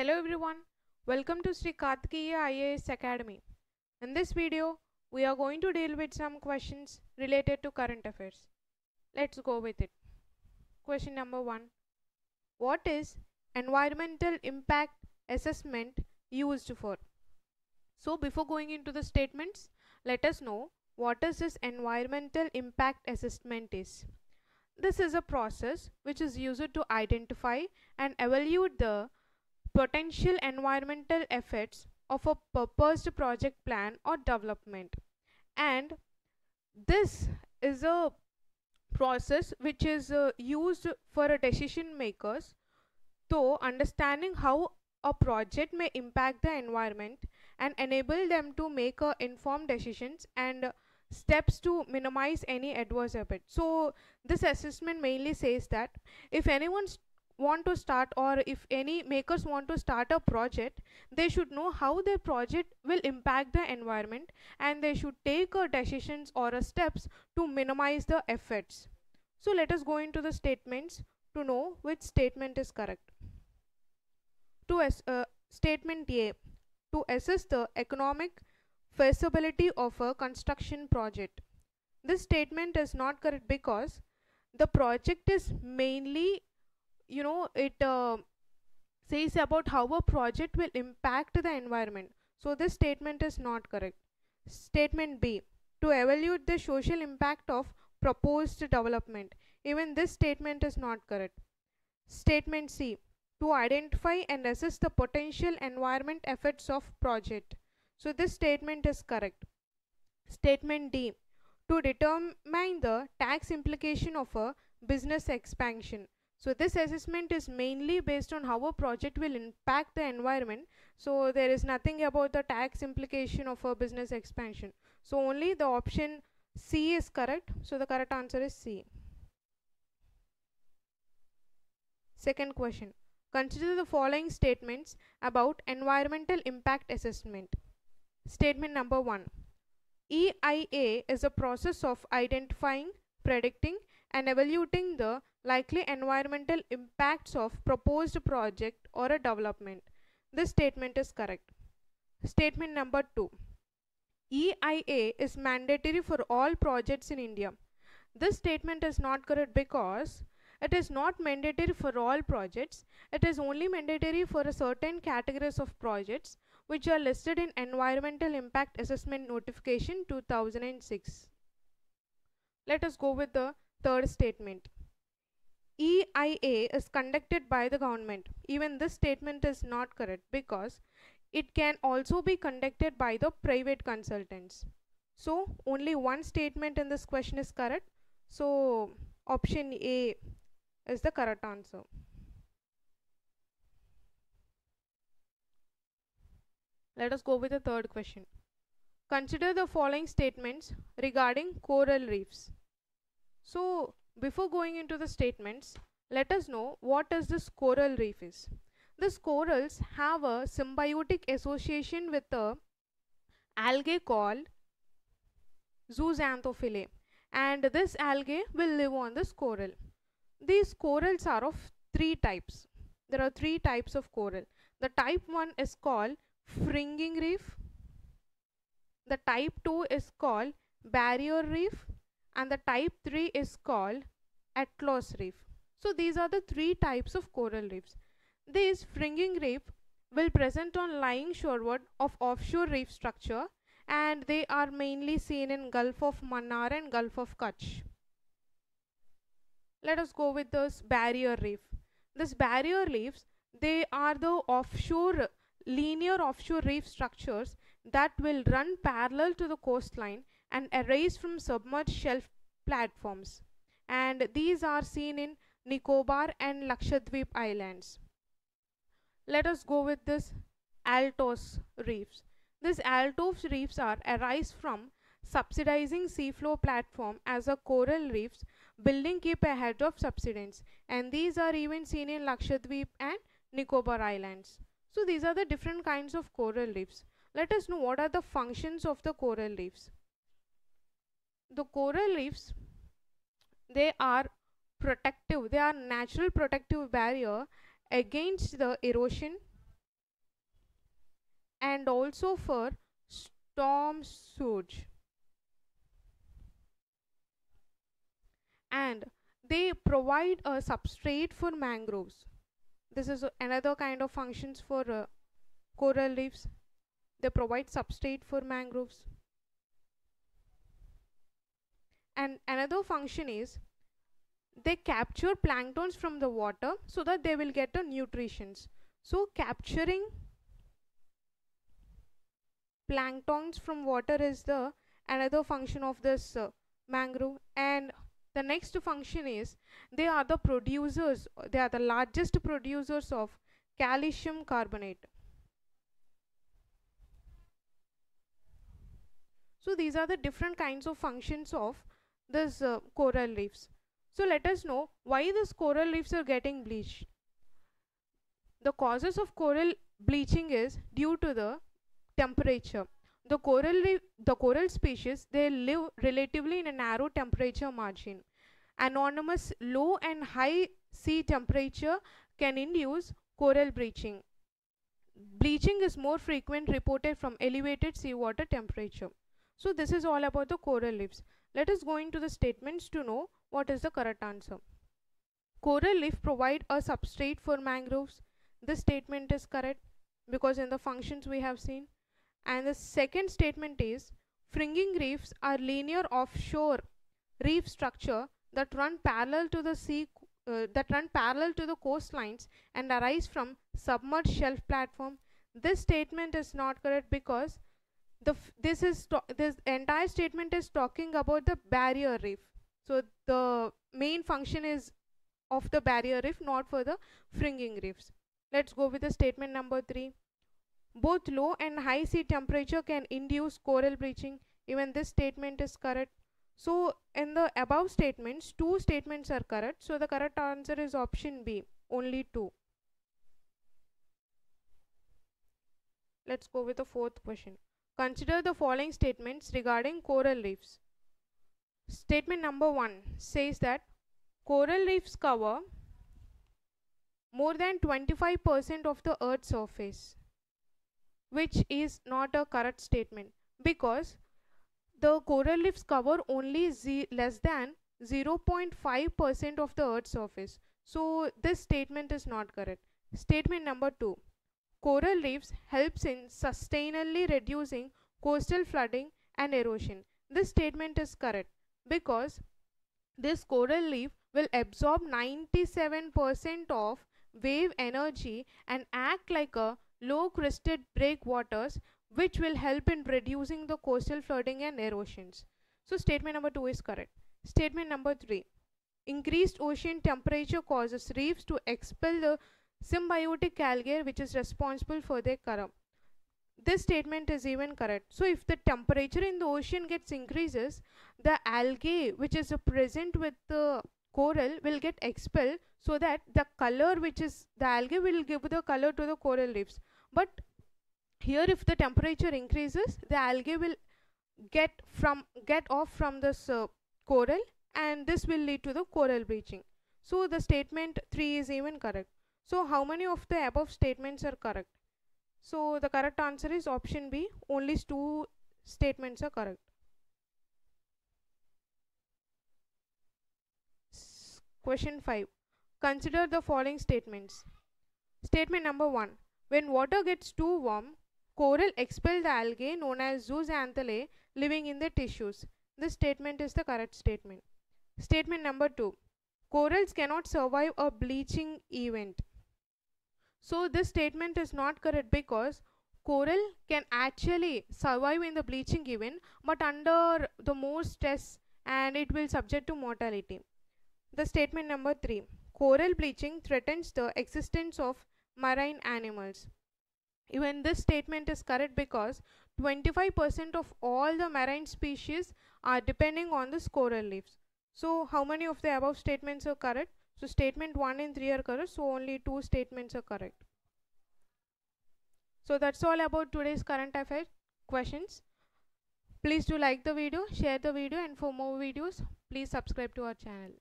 Hello everyone, welcome to Sri Karthikeya IAS Academy. In this video, we are going to deal with some questions related to current affairs. Let's go with it. Question number 1. What is environmental impact assessment used for? So before going into the statements, let us know what is this environmental impact assessment is. This is a process which is used to identify and evaluate the potential environmental effects of a proposed project plan or development. And this is a process which is uh, used for a decision makers. So understanding how a project may impact the environment and enable them to make uh, informed decisions and steps to minimize any adverse effect so this assessment mainly says that if anyone want to start or if any makers want to start a project they should know how their project will impact the environment and they should take a decisions or a steps to minimize the effects so let us go into the statements to know which statement is correct. To uh, statement a to assess the economic feasibility of a construction project. This statement is not correct because the project is mainly you know it uh, says about how a project will impact the environment. So this statement is not correct. Statement b to evaluate the social impact of proposed development. Even this statement is not correct. Statement c to identify and assess the potential environment effects of project. So this statement is correct. Statement d to determine the tax implication of a business expansion so this assessment is mainly based on how a project will impact the environment. So there is nothing about the tax implication of a business expansion. So only the option C is correct. So the correct answer is C. Second question. Consider the following statements about environmental impact assessment. Statement number 1. EIA is a process of identifying, predicting and evaluating the likely environmental impacts of proposed project or a development. This statement is correct. Statement number 2. EIA is mandatory for all projects in India. This statement is not correct because it is not mandatory for all projects. It is only mandatory for a certain categories of projects which are listed in Environmental Impact Assessment Notification 2006. Let us go with the third statement. EIA is conducted by the government. Even this statement is not correct because it can also be conducted by the private consultants. So only one statement in this question is correct. So option A is the correct answer. Let us go with the third question. Consider the following statements regarding coral reefs. So before going into the statements, let us know what is this coral reef is. These corals have a symbiotic association with the algae called zooxanthophyllae and this algae will live on this coral. These corals are of three types. There are three types of coral. The type 1 is called fringing reef. The type 2 is called barrier reef and the type 3 is called Atolls reef. So these are the three types of coral reefs. This fringing reef will present on lying shoreward of offshore reef structure and they are mainly seen in Gulf of Mannar and Gulf of Kutch. Let us go with this barrier reef. This barrier reefs, they are the offshore, linear offshore reef structures that will run parallel to the coastline and arise from submerged shelf platforms and these are seen in Nicobar and Lakshadweep islands. Let us go with this Atolls reefs. These Atolls reefs are arise from subsidizing seafloor platform as a coral reefs building keep ahead of subsidence and these are even seen in Lakshadweep and Nicobar islands. So these are the different kinds of coral reefs. Let us know what are the functions of the coral reefs. The coral reefs, they are protective, they are natural protective barrier against the erosion, and also for storm surge. And they provide a substrate for mangroves. This is another kind of functions for uh, coral reefs. They provide substrate for mangroves. And another function is they capture planktons from the water so that they will get the nutritions. So capturing planktons from water is the another function of this uh, mangrove and the next function is they are the producers they are the largest producers of calcium carbonate so these are the different kinds of functions of this uh, coral reefs. So let us know why these coral reefs are getting bleached. The causes of coral bleaching is due to the temperature. The coral reef, the coral species they live relatively in a narrow temperature margin. Anonymous low and high sea temperature can induce coral bleaching. Bleaching is more frequent reported from elevated seawater temperature so this is all about the coral reefs let us go into the statements to know what is the correct answer. Coral reef provide a substrate for mangroves. This statement is correct because in the functions we have seen. And the second statement is fringing reefs are linear offshore reef structure that run parallel to the sea uh, that run parallel to the coastlines and arise from submerged shelf platform. This statement is not correct because the this is this entire statement is talking about the barrier reef so the main function is of the barrier reef not for the fringing reefs let's go with the statement number 3 both low and high sea temperature can induce coral bleaching even this statement is correct so in the above statements, two statements are correct. So the correct answer is option B, only two. Let's go with the fourth question. Consider the following statements regarding coral reefs. Statement number one says that coral reefs cover more than 25% of the earth's surface, which is not a correct statement because the coral reefs cover only less than 0.5% of the earth's surface. So this statement is not correct. Statement number 2 coral reefs helps in sustainably reducing coastal flooding and erosion this statement is correct because this coral reef will absorb 97% of wave energy and act like a low crested breakwaters which will help in reducing the coastal flooding and erosions. So statement number 2 is correct. Statement number 3. Increased ocean temperature causes reefs to expel the symbiotic algae which is responsible for their corrupt. This statement is even correct. So if the temperature in the ocean gets increases, the algae which is present with the coral will get expelled so that the color which is the algae will give the color to the coral reefs. But here if the temperature increases the algae will get from get off from this uh, coral and this will lead to the coral bleaching so the statement 3 is even correct so how many of the above statements are correct so the correct answer is option b only two statements are correct question 5 consider the following statements statement number 1 when water gets too warm Coral expel the algae known as zooxanthellae living in the tissues. This statement is the correct statement. Statement number 2. Corals cannot survive a bleaching event. So this statement is not correct because coral can actually survive in the bleaching event but under the more stress and it will subject to mortality. The statement number 3. Coral bleaching threatens the existence of marine animals. Even this statement is correct because 25% of all the marine species are depending on the coral reefs. So how many of the above statements are correct? So statement 1 and 3 are correct, so only 2 statements are correct. So that's all about today's current affairs questions. Please do like the video, share the video and for more videos, please subscribe to our channel.